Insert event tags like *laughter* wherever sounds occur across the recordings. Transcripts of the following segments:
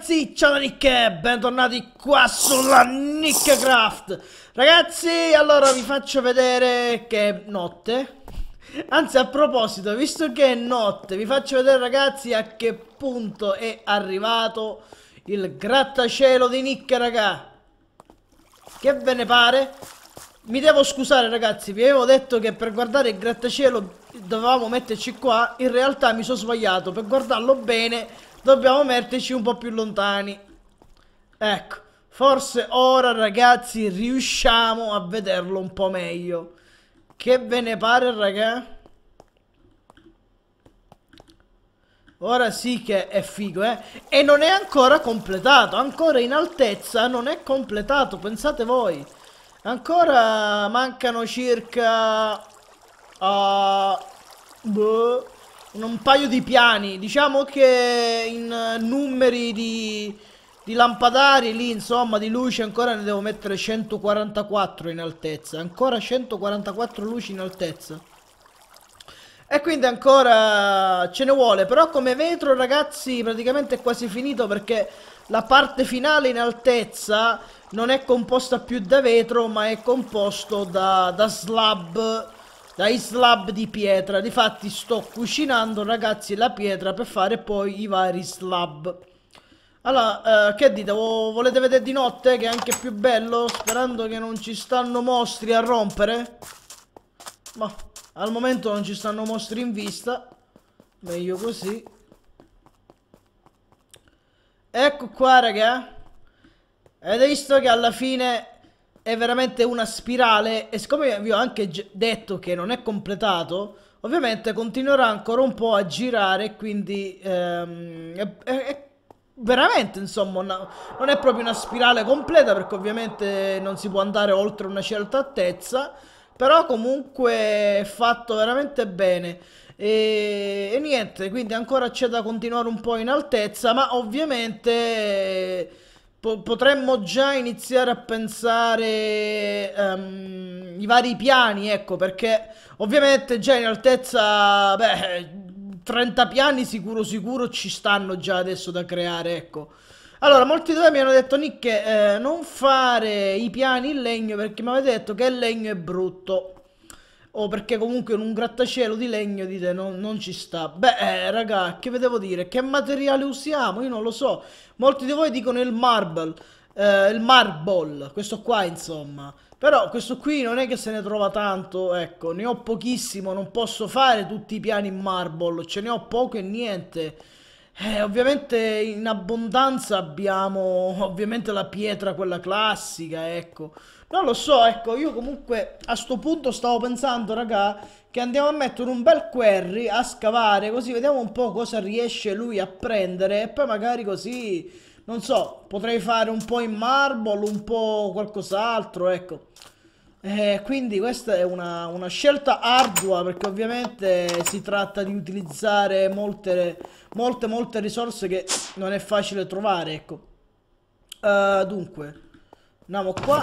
ragazzi, ciao da Nick bentornati qua sulla Nickcraft Ragazzi, allora vi faccio vedere che è notte. Anzi, a proposito, visto che è notte, vi faccio vedere ragazzi a che punto è arrivato il grattacielo di Nick, raga. Che ve ne pare? Mi devo scusare ragazzi, vi avevo detto che per guardare il grattacielo dovevamo metterci qua. In realtà mi sono sbagliato, per guardarlo bene dobbiamo metterci un po' più lontani. Ecco, forse ora ragazzi riusciamo a vederlo un po' meglio. Che ve ne pare raga? Ora sì che è figo, eh? E non è ancora completato, ancora in altezza non è completato, pensate voi. Ancora mancano circa... Uh, boh, un paio di piani. Diciamo che in eh, numeri di, di lampadari lì, insomma, di luci ancora ne devo mettere 144 in altezza. Ancora 144 luci in altezza. E quindi ancora ce ne vuole. Però come vetro, ragazzi, praticamente è quasi finito perché la parte finale in altezza non è composta più da vetro, ma è composto da, da slab dai slab di pietra. Difatti sto cucinando ragazzi la pietra per fare poi i vari slab. Allora, eh, che dite? Volete vedere di notte che è anche più bello? Sperando che non ci stanno mostri a rompere? Ma al momento non ci stanno mostri in vista. Meglio così. Ecco qua raga. Avete visto che alla fine è veramente una spirale e siccome vi ho anche detto che non è completato, ovviamente continuerà ancora un po' a girare, quindi ehm, è, è, veramente insomma una, non è proprio una spirale completa perché ovviamente non si può andare oltre una certa altezza, però comunque è fatto veramente bene. E, e niente, quindi ancora c'è da continuare un po' in altezza, ma ovviamente po potremmo già iniziare a pensare um, i vari piani, ecco, perché ovviamente già in altezza, beh, 30 piani sicuro sicuro ci stanno già adesso da creare, ecco. Allora, molti di voi mi hanno detto, Nick, eh, non fare i piani in legno perché mi avete detto che il legno è brutto. O perché comunque in un grattacielo di legno dite non, non ci sta. Beh, eh, raga, che vedevo dire? Che materiale usiamo? Io non lo so. Molti di voi dicono il marble, eh, il marble, questo qua insomma. Però questo qui non è che se ne trova tanto, ecco, ne ho pochissimo, non posso fare tutti i piani in marble, ce ne ho poco e niente. Eh, ovviamente in abbondanza abbiamo ovviamente la pietra, quella classica, ecco. Non lo so, ecco, io comunque a sto punto stavo pensando, raga, che andiamo a mettere un bel query a scavare, così vediamo un po' cosa riesce lui a prendere e poi magari così, non so, potrei fare un po' in marble, un po' qualcos'altro, ecco. Eh, quindi questa è una, una, scelta ardua perché ovviamente si tratta di utilizzare molte, molte, molte risorse che non è facile trovare, ecco. Uh, dunque, andiamo qua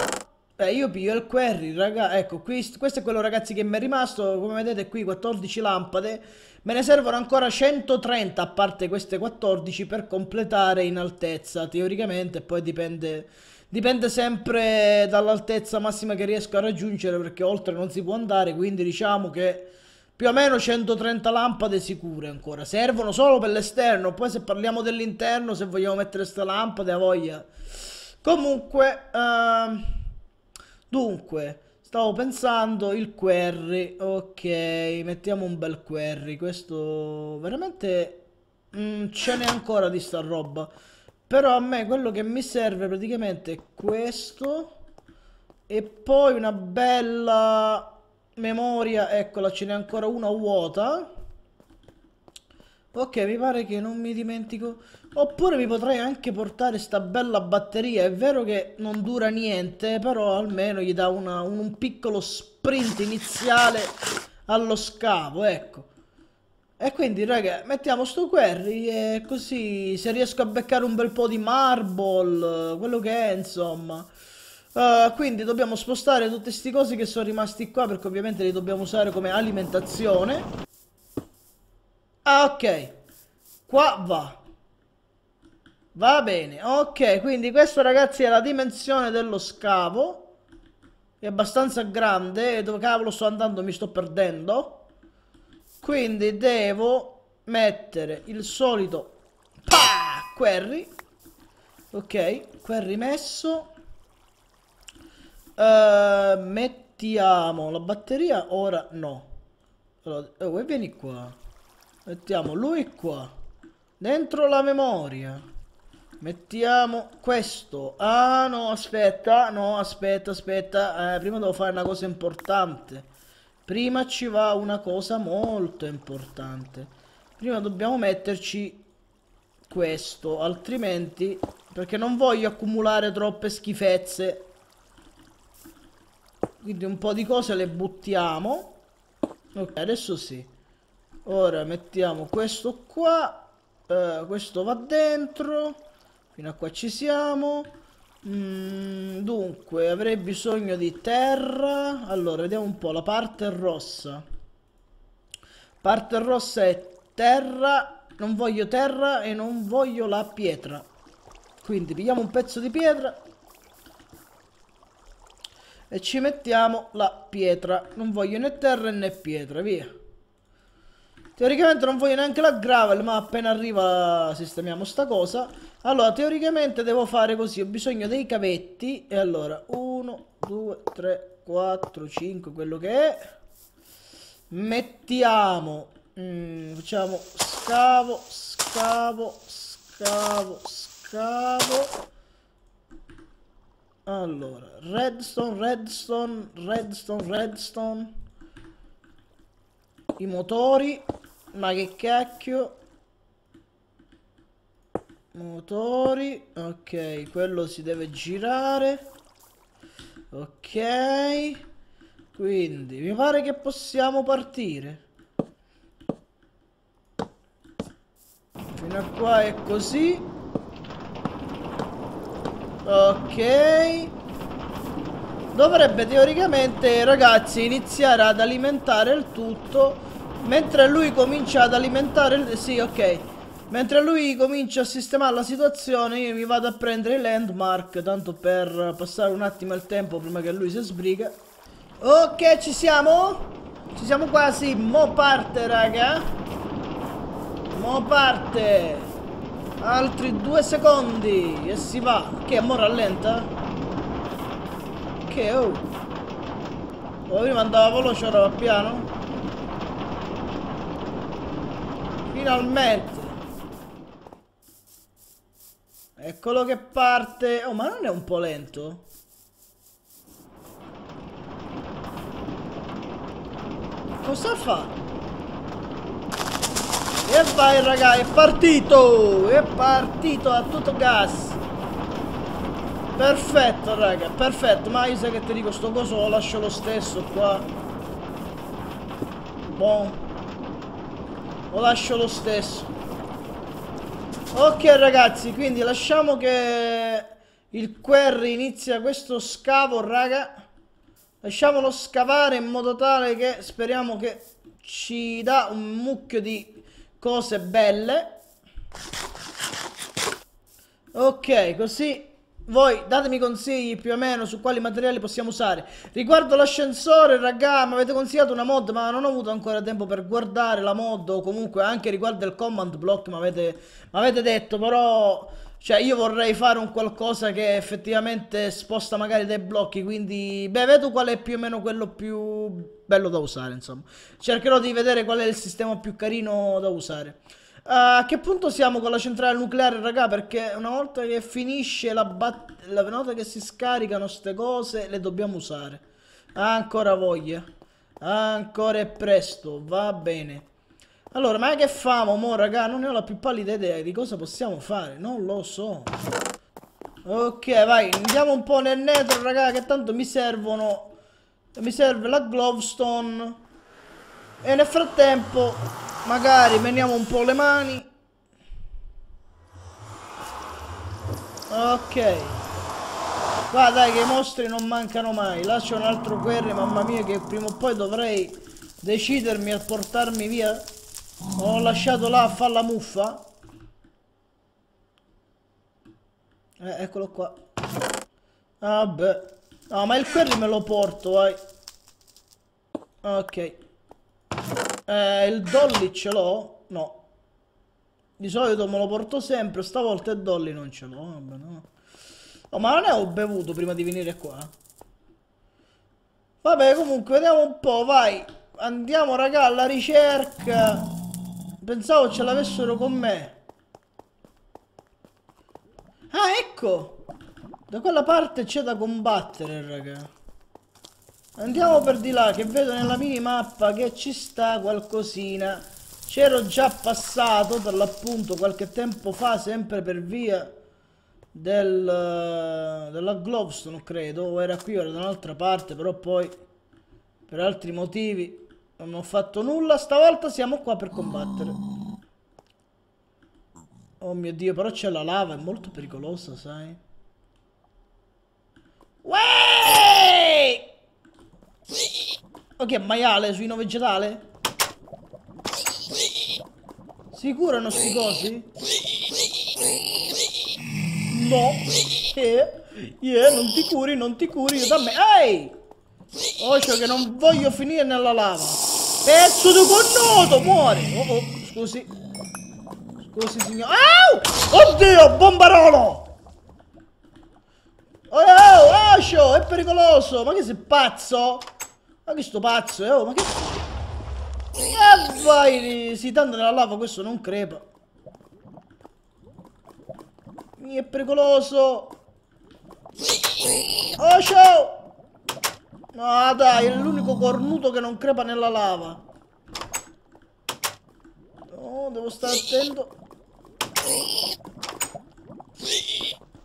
Beh, io piglio il query, raga, ecco, qui, questo è quello ragazzi che mi è rimasto, come vedete qui 14 lampade, me ne servono ancora 130 a parte queste 14 per completare in altezza, teoricamente, poi dipende, dipende sempre dall'altezza massima che riesco a raggiungere, perché oltre non si può andare, quindi diciamo che più o meno 130 lampade sicure ancora, servono solo per l'esterno, poi se parliamo dell'interno, se vogliamo mettere queste lampade, a voglia. Comunque... Uh... Dunque, stavo pensando il query, ok, mettiamo un bel query, questo veramente mm, ce n'è ancora di sta roba. Però a me quello che mi serve praticamente è questo e poi una bella memoria, eccola, ce n'è ancora una vuota. Ok, mi pare che non mi dimentico. Oppure mi potrei anche portare sta bella batteria. È vero che non dura niente, però almeno gli dà una, un, un piccolo sprint iniziale allo scavo, ecco. E quindi, raga, mettiamo sto query e così se riesco a beccare un bel po' di marble, quello che è, insomma. Uh, quindi dobbiamo spostare tutte queste cose che sono rimasti qua perché ovviamente li dobbiamo usare come alimentazione. Ah, ok. Qua va. Va bene, ok, quindi questa ragazzi è la dimensione dello scavo. È abbastanza grande, dove cavolo sto andando mi sto perdendo. Quindi devo mettere il solito pa, query. Ok, query messo. Uh, mettiamo la batteria, ora no. Allora, oh, vieni qua. Mettiamo lui qua. Dentro la memoria. Mettiamo questo. Ah no, aspetta, no, aspetta, aspetta. Eh, prima devo fare una cosa importante. Prima ci va una cosa molto importante. Prima dobbiamo metterci questo, altrimenti... Perché non voglio accumulare troppe schifezze. Quindi un po' di cose le buttiamo. Ok, adesso sì. Ora mettiamo questo qua. Uh, questo va dentro. Fino a qua ci siamo. Mm, dunque, avrei bisogno di terra. Allora, vediamo un po'. La parte rossa. Parte rossa è terra. Non voglio terra e non voglio la pietra. Quindi pigliamo un pezzo di pietra. E ci mettiamo la pietra. Non voglio né terra né pietra, via. Teoricamente non voglio neanche la gravel, ma appena arriva sistemiamo sta cosa. Allora, teoricamente devo fare così, ho bisogno dei cavetti. E allora, 1, 2, 3, 4, 5, quello che è. Mettiamo, mm, facciamo scavo, scavo, scavo, scavo. Allora, redstone, redstone, redstone, redstone. I motori. Ma che cacchio? Motori ok quello si deve girare. Ok quindi mi pare che possiamo partire. Fino a qua è così. Ok. Dovrebbe teoricamente ragazzi iniziare ad alimentare il tutto mentre lui comincia ad alimentare sì ok. Mentre lui comincia a sistemare la situazione io mi vado a prendere i landmark Tanto per passare un attimo il tempo prima che lui si sbriga. Ok ci siamo? Ci siamo quasi. Mo parte raga. Mo parte. Altri due secondi E si va. Che mo rallenta? Che oh. Oh prima andava veloce ora va piano Finalmente Eccolo che parte. Oh, ma non è un po' lento? Cosa fa? E vai raga, è partito! È partito a tutto gas! Perfetto raga, perfetto, ma io sai che ti dico sto coso lo lascio lo stesso qua. Boh. Lo lascio lo stesso. Ok ragazzi, quindi lasciamo che il query inizia questo scavo, raga. Lasciamolo scavare in modo tale che speriamo che ci dà un mucchio di cose belle. Ok, così voi datemi consigli più o meno su quali materiali possiamo usare. Riguardo l'ascensore, raga, mi avete consigliato una mod, ma non ho avuto ancora tempo per guardare la mod o comunque anche riguardo il command block mi avete, avete detto, però... Cioè io vorrei fare un qualcosa che effettivamente sposta magari dei blocchi, quindi beh vedo qual è più o meno quello più bello da usare, insomma. Cercherò di vedere qual è il sistema più carino da usare. A che punto siamo con la centrale nucleare, raga? Perché una volta che finisce la batteria, una volta che si scaricano queste cose, le dobbiamo usare. Ancora voglia. Ancora è presto, va bene. Allora, ma che famo, mo, raga? Non ne ho la più pallida idea di cosa possiamo fare. Non lo so. Ok, vai, andiamo un po' nel netro, raga, che tanto mi servono... Mi serve la Glovestone. E nel frattempo Magari meniamo un po' le mani. Ok. Qua dai che i mostri non mancano mai. Lascio un altro guerre, mamma mia che prima o poi dovrei decidermi a portarmi via. Ho lasciato là a fare la muffa. Eh, eccolo qua. Vabbè. No, ma il curry me lo porto, vai. Ok. Eh, il dolly ce l'ho? No. Di solito me lo porto sempre, stavolta il dolly non ce l'ho. Vabbè, no. Oh, ma non ne ho bevuto prima di venire qua? Vabbè, comunque, vediamo un po', vai. Andiamo, raga, alla ricerca. Pensavo ce l'avessero con me. Ah, ecco! Da quella parte c'è da combattere, raga. Andiamo per di là, che vedo nella minimappa che ci sta qualcosina. C'ero già passato, per l'appunto, qualche tempo fa, sempre per via del, della Glovestone, credo. O era qui, o era da un'altra parte, però poi, per altri motivi, non ho fatto nulla. Stavolta siamo qua per combattere. Oh mio Dio, però c'è la lava, è molto pericolosa, sai? Ueeeh! Ok, maiale, suino vegetale? Si curano sti cosi? No. Eh, yeah, non ti curi, non ti curi, io da me. Ehi! Ocio che non voglio finire nella lava. Pezzo di connoto, muori. Oh, oh, scusi. Scusi, signore. Au! Oddio, bombarolo! Oh, oh, Ocio, è pericoloso. Ma che sei pazzo? Ma che sto pazzo, eh? Oh, ma che... Eh vai, si tanto nella lava, questo non crepa. Mi è pericoloso. Oh, ciao! No, dai, è l'unico cornuto che non crepa nella lava. No, devo stare attento.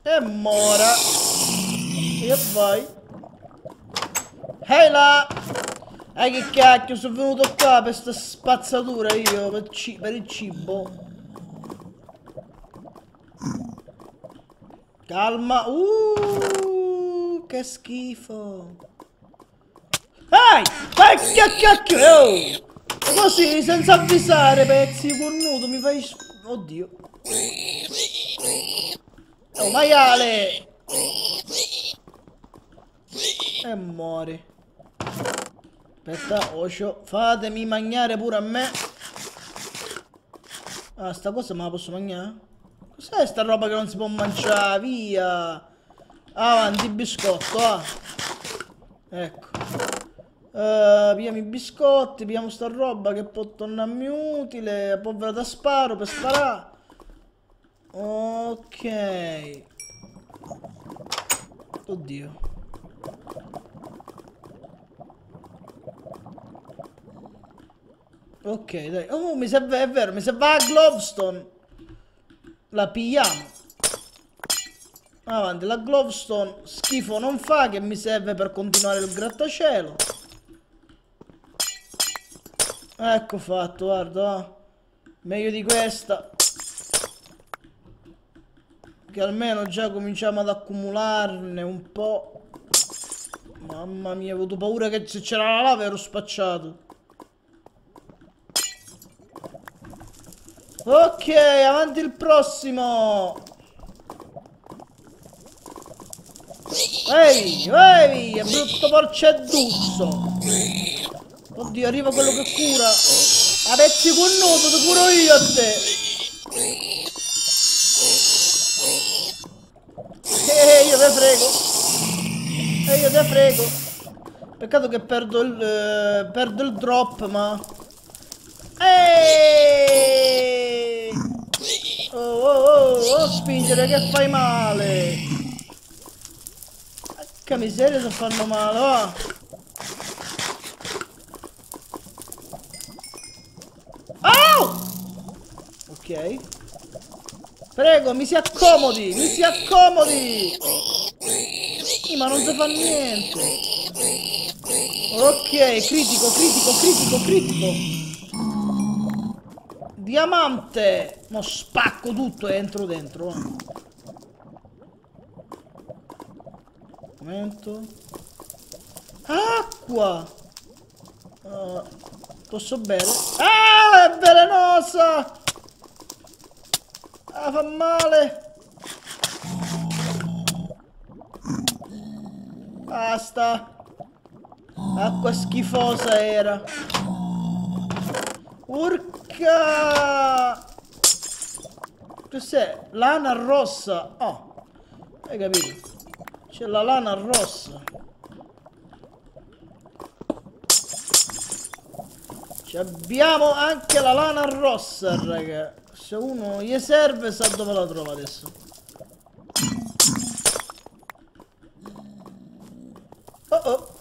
E mora. E vai. Ehi là! Eh che cacchio, sono venuto qua per sta spazzatura io, per, per il cibo. Calma. Uh, che schifo. Ehi! Ma che cacchio! Oh! Così, senza avvisare, pezzi cornuto, mi fai... Oddio. Oh, maiale! E muori. Aspetta, Osho, fatemi mangiare pure a me. Ah, sta cosa me la posso mangiare? Cos'è sta roba che non si può mangiare? Via! Avanti, biscotto, ah! Ecco. Uh, pigliamo i biscotti, pigliamo sta roba che può tornarmi utile. Povera da sparo per sparare. Ok. Oddio. Ok, dai. Oh, mi serve, è vero, mi serve la Glovestone. La pigliamo. Avanti, la Glovestone schifo non fa che mi serve per continuare il grattacielo. Ecco fatto, guarda. Meglio di questa. Che almeno già cominciamo ad accumularne un po'. Mamma mia, ho avuto paura che se c'era la lava ero spacciato. Ok, avanti il prossimo. Ehi, ehi, è brutto porceduzzo. Oddio, arriva quello che cura. A pezzi con nudo, ti curo io a te. E io te frego. E io te frego. Peccato che perdo il, eh, perdo il drop, ma... Oh, oh, oh, oh, spingere che fai male! Che miseria se fanno male, va! Oh! Ok. Prego, mi si accomodi, mi si accomodi! Sì, ma non si fa niente. Ok, critico, critico, critico, critico. Diamante! Mo spacco tutto e entro dentro. Momento. Acqua! Uh, posso bere? Ah, è velenosa! Ah, fa male! Basta. Acqua schifosa era. Urca! Cos'è? Lana rossa. Oh. Hai capito? C'è la lana rossa. Ci abbiamo anche la lana rossa, raga. Se uno gli serve sa dove la trova adesso. Oh oh.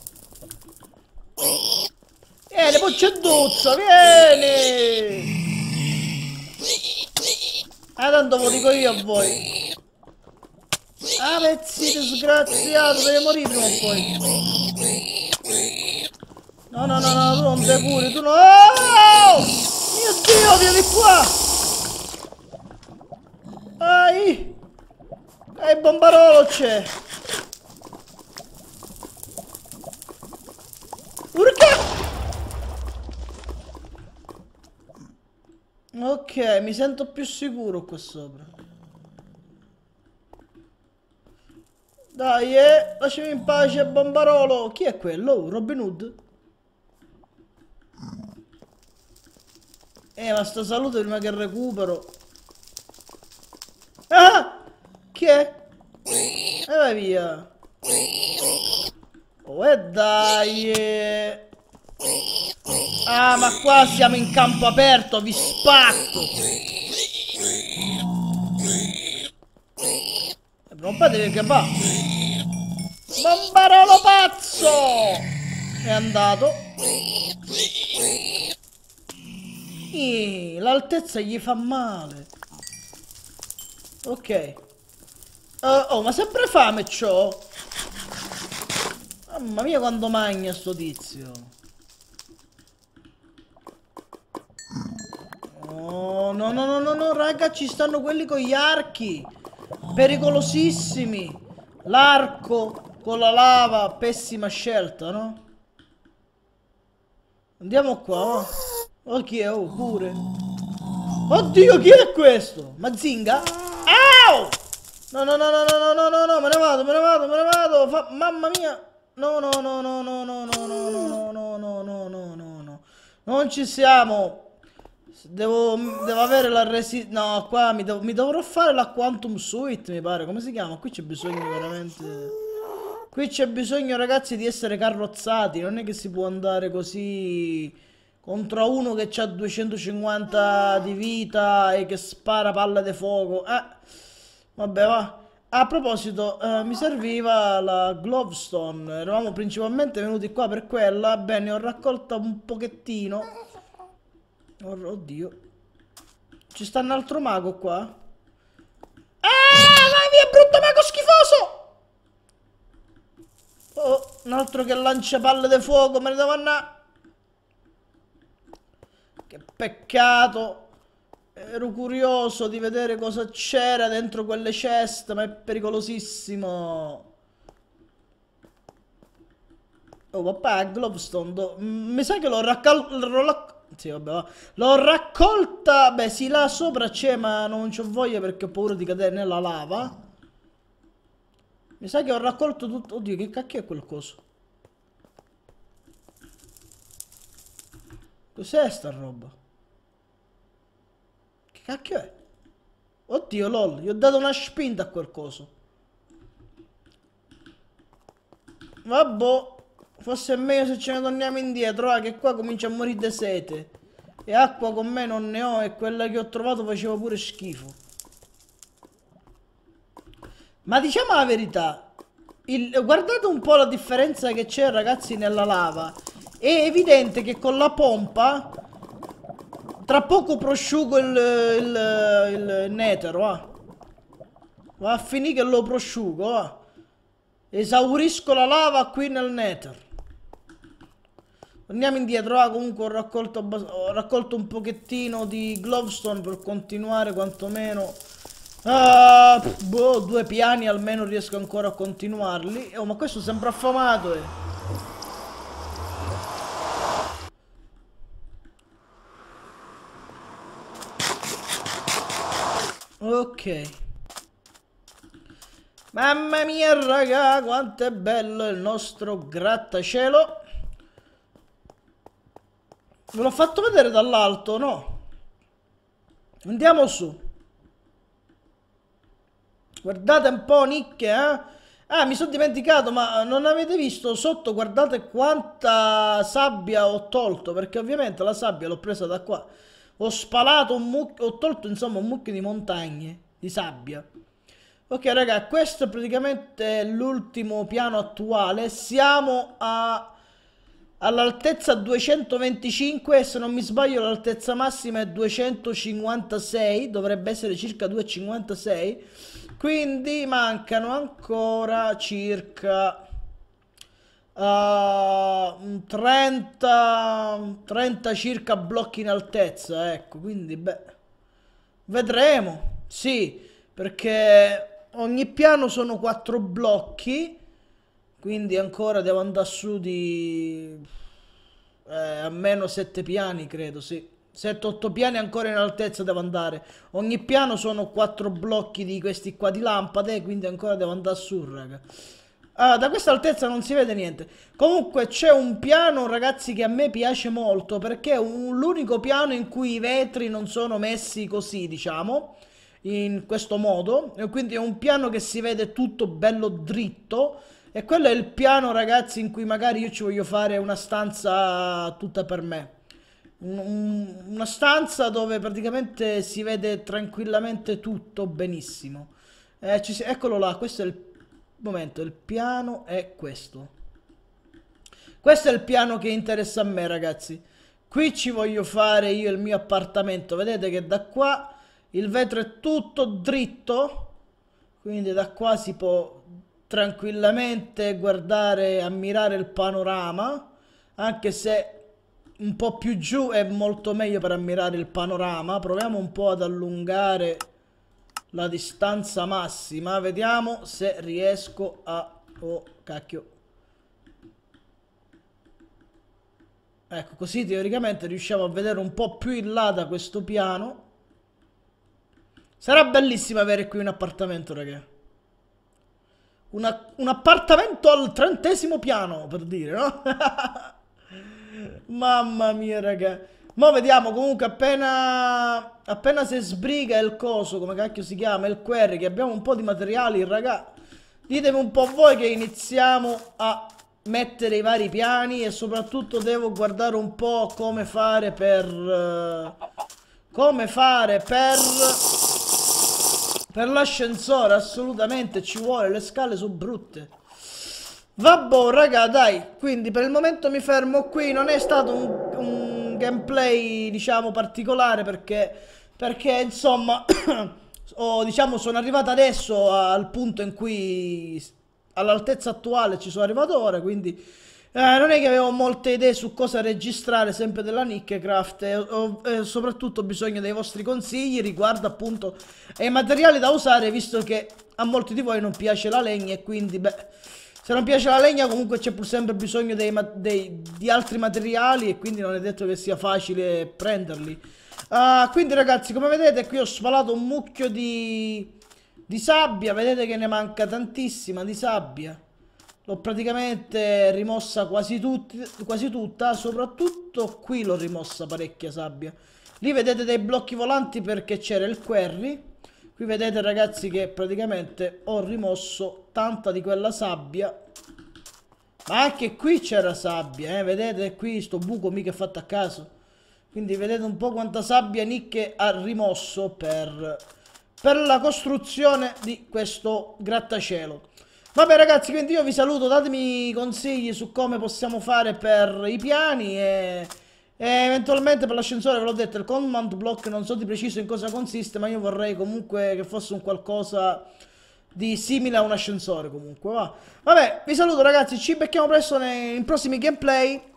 Pucceduzzo, vieni! Ah, tanto ve lo dico io a voi. Ah, pezzi disgraziato, devi morire prima o poi. No, no, no, no, tu non te curi, tu no... Oh! Mio Dio, vieni qua! Ai! E bombarolo c'è! Urca! Ok, mi sento più sicuro qua sopra. Dai, eh, lasciami in pace, Bombarolo. Chi è quello? Robin Hood? Eh, ma sto saluto prima che recupero. Ah! Chi è? E eh, vai via. Oh, e dai. Eh. Ah, ma qua siamo in campo aperto, vi spacco. E fate che va. Bombarolo pazzo! È andato. L'altezza gli fa male. Ok. Uh, oh, ma sempre fame c'ho. Mamma mia quando magna sto tizio. No, no, no, no, no, raga, ci stanno quelli con gli archi. Pericolosissimi. L'arco con la lava, pessima scelta, no? Andiamo qua, oh. Oh, chi è? Oh, pure. Oddio, chi è questo? Mazinga? Au! No, no, no, no, no, no, no, no, me ne vado, me ne vado, me ne vado. Fa... Mamma mia. No, no, no, no, no, no, no, no, no, no, no, no, no, no. Non ci siamo. Devo, devo avere la resi... No, qua mi, devo, mi, dovrò fare la Quantum Suite, mi pare. Come si chiama? Qui c'è bisogno veramente... Qui c'è bisogno, ragazzi, di essere carrozzati. Non è che si può andare così... Contro uno che ha 250 di vita e che spara palle di fuoco. Eh, vabbè, va. A proposito, eh, mi serviva la Glovestone. Eravamo principalmente venuti qua per quella. Bene, ho raccolta un pochettino. Oddio. Ci sta un altro mago qua? Ah, vai via, brutto mago schifoso! Oh, un altro che lancia palle di fuoco, me ne devo andare. Che peccato. Ero curioso di vedere cosa c'era dentro quelle ceste, ma è pericolosissimo. Oh, papà, Glovestone. Mi sa che l'ho raccolto... Sì, vabbè, L'ho raccolta. Beh, sì, là sopra c'è, ma non c'ho voglia perché ho paura di cadere nella lava. Mi sa che ho raccolto tutto. Oddio, che cacchio è quel coso? Cos'è sta roba? Che cacchio è? Oddio, lol, gli ho dato una spinta a quel coso. Vabbè. Forse è meglio se ce ne torniamo indietro, eh, che qua comincia a morire di sete. E acqua con me non ne ho e quella che ho trovato faceva pure schifo. Ma diciamo la verità, il, guardate un po' la differenza che c'è ragazzi nella lava. È evidente che con la pompa, tra poco prosciugo il, il, il nether, va. Va a finire che lo prosciugo, va. Esaurisco la lava qui nel nether. Andiamo indietro, ah, comunque ho raccolto, ho raccolto un pochettino di Glovestone per continuare quantomeno... Ah, boh, due piani almeno riesco ancora a continuarli. Oh, ma questo sembra affamato, eh. Ok. Mamma mia, raga, quanto è bello il nostro grattacielo. Ve l'ho fatto vedere dall'alto, no? Andiamo su. Guardate un po', nicche, eh? Ah, mi sono dimenticato, ma non avete visto sotto? Guardate quanta sabbia ho tolto, perché ovviamente la sabbia l'ho presa da qua. Ho spalato un mucchio, ho tolto insomma un mucchio di montagne, di sabbia. Ok raga, questo è praticamente l'ultimo piano attuale, siamo a, all'altezza 225, se non mi sbaglio l'altezza massima è 256, dovrebbe essere circa 256, quindi mancano ancora circa uh, 30, 30 circa blocchi in altezza, ecco, quindi beh, vedremo, sì, perché ogni piano sono quattro blocchi, quindi ancora devo andare su di eh, almeno sette piani, credo, sì. 7-8 piani ancora in altezza devo andare. Ogni piano sono quattro blocchi di questi qua di lampade, quindi ancora devo andare su, raga. Ah, da questa altezza non si vede niente. Comunque c'è un piano, ragazzi, che a me piace molto, perché è l'unico piano in cui i vetri non sono messi così, diciamo in questo modo e quindi è un piano che si vede tutto bello dritto e quello è il piano ragazzi in cui magari io ci voglio fare una stanza tutta per me. Un, una stanza dove praticamente si vede tranquillamente tutto benissimo. Eh, si, eccolo là questo è il momento il piano è questo. Questo è il piano che interessa a me ragazzi. Qui ci voglio fare io il mio appartamento. Vedete che da qua il vetro è tutto dritto quindi da qua si può tranquillamente guardare ammirare il panorama anche se un po' più giù è molto meglio per ammirare il panorama. Proviamo un po' ad allungare la distanza massima. Vediamo se riesco a oh cacchio. Ecco così teoricamente riusciamo a vedere un po' più in là da questo piano. Sarà bellissimo avere qui un appartamento, raga. Una, un appartamento al trentesimo piano, per dire, no? *laughs* Mamma mia, raga. Mo' vediamo, comunque, appena... Appena si sbriga il coso, come cacchio si chiama, il query, che abbiamo un po' di materiali, raga. Ditemi un po' voi che iniziamo a mettere i vari piani e soprattutto devo guardare un po' come fare per... Uh, come fare per per l'ascensore assolutamente ci vuole, le scale sono brutte. Vabbè raga dai, quindi per il momento mi fermo qui, non è stato un, un gameplay diciamo particolare perché, perché insomma *coughs* oh, diciamo sono arrivato adesso al punto in cui all'altezza attuale ci sono arrivato ora, quindi eh, non è che avevo molte idee su cosa registrare sempre della Nickcraft e ho, e soprattutto bisogno dei vostri consigli riguardo appunto ai materiali da usare visto che a molti di voi non piace la legna e quindi beh se non piace la legna comunque c'è pur sempre bisogno dei, dei, di altri materiali e quindi non è detto che sia facile prenderli. Uh, quindi ragazzi come vedete qui ho spalato un mucchio di, di sabbia, vedete che ne manca tantissima di sabbia. L'ho praticamente rimossa quasi, tutti, quasi tutta, soprattutto qui l'ho rimossa parecchia sabbia. Lì vedete dei blocchi volanti perché c'era il query. Qui vedete ragazzi che praticamente ho rimosso tanta di quella sabbia. Ma anche qui c'era sabbia, eh? vedete qui sto buco mica fatto a caso. Quindi vedete un po' quanta sabbia Nick ha rimosso per, per la costruzione di questo grattacielo. Vabbè ragazzi, quindi io vi saluto, datemi consigli su come possiamo fare per i piani e, e eventualmente per l'ascensore, ve l'ho detto, il command block non so di preciso in cosa consiste, ma io vorrei comunque che fosse un qualcosa di simile a un ascensore comunque, va. Vabbè, vi saluto ragazzi, ci becchiamo presto nei prossimi gameplay!